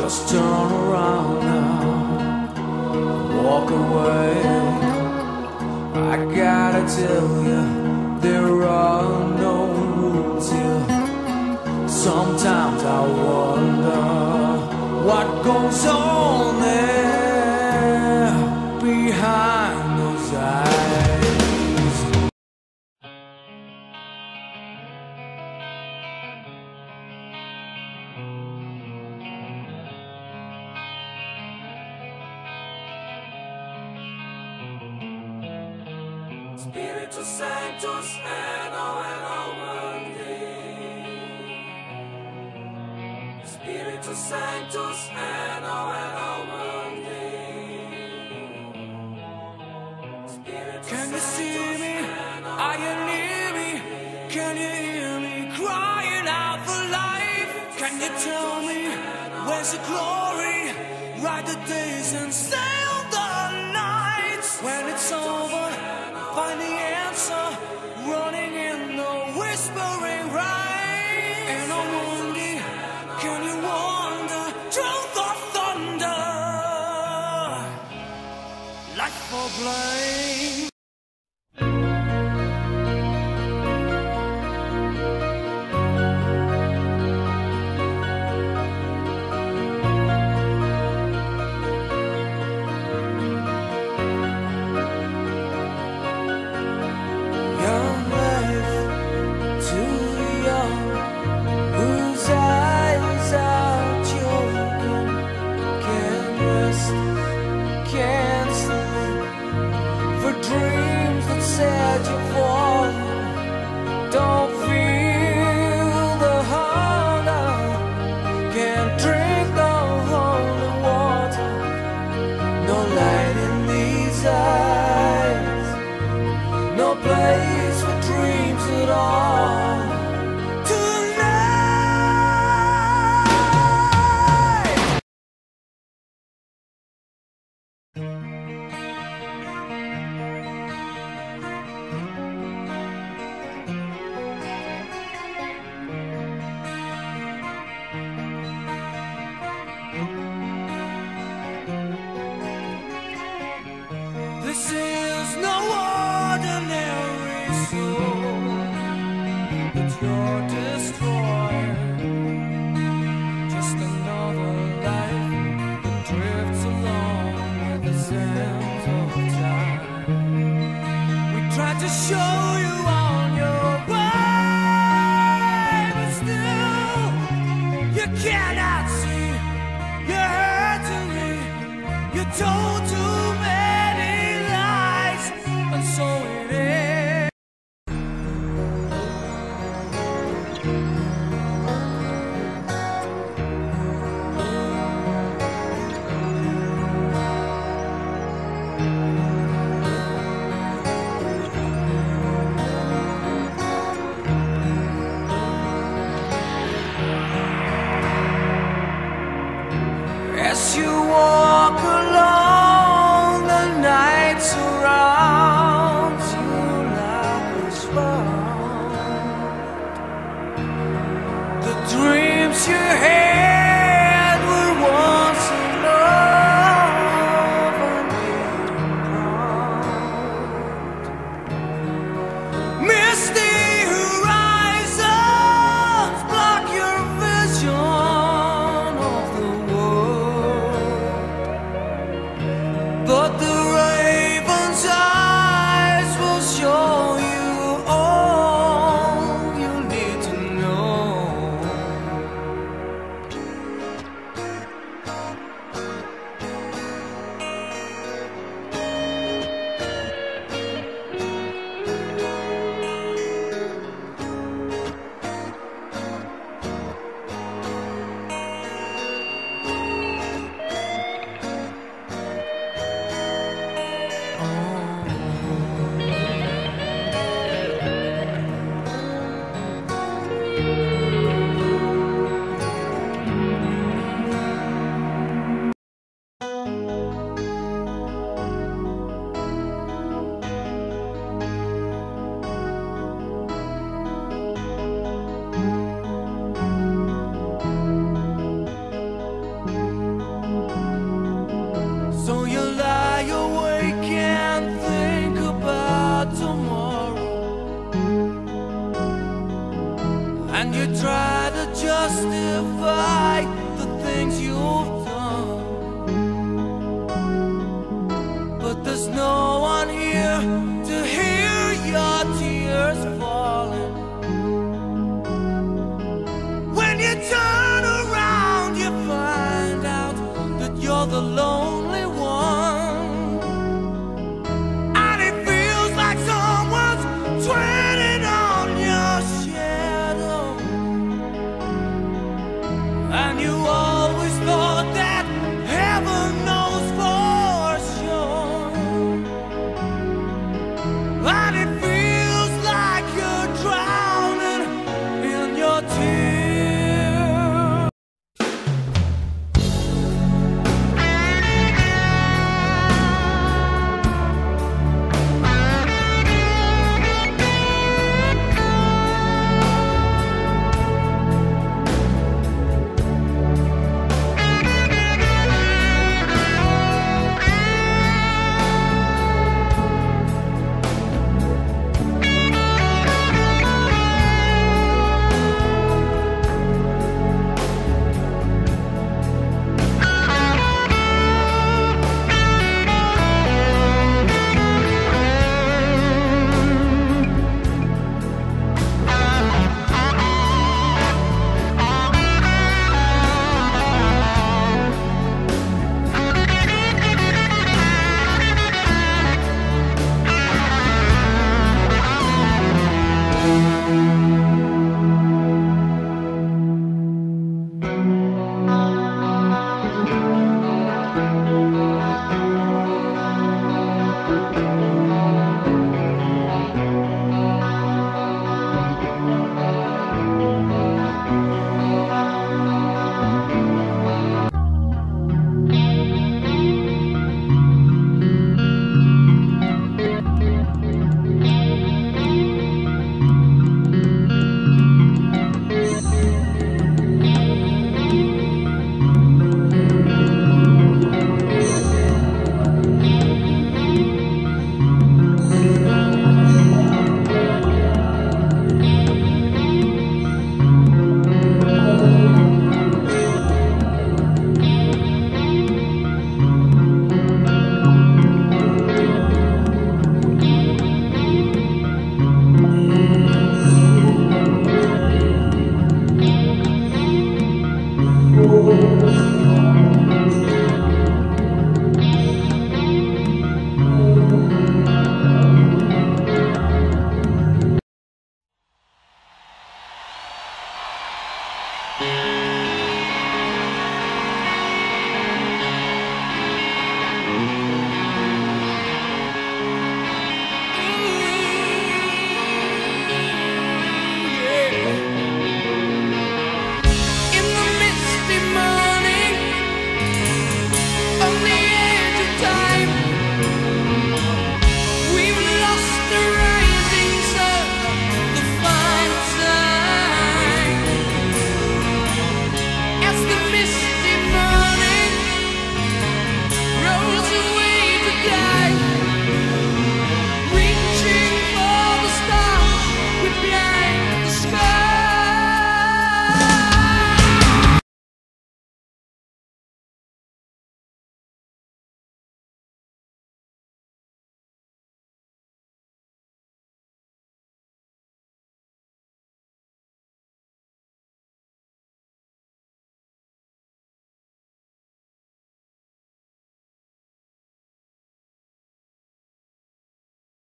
Just turn around now. Walk away. I gotta tell you, there are no rules here. Sometimes I wonder what goes on there Spiritus Sanctus Anno Anno Mundi Spiritus Sanctus Anno Anno Mundi Spiritus Can you see me? Are you near me? Can you hear me crying out for life? Can you tell me where's the glory? Ride the days and sail can you wonder through the thunder? Life for blame. Set you falling. Don't feel the hunger, can't drink the holy water, no light in these eyes no place for dreams at all. And you try to justify the things you've done. But there's no one here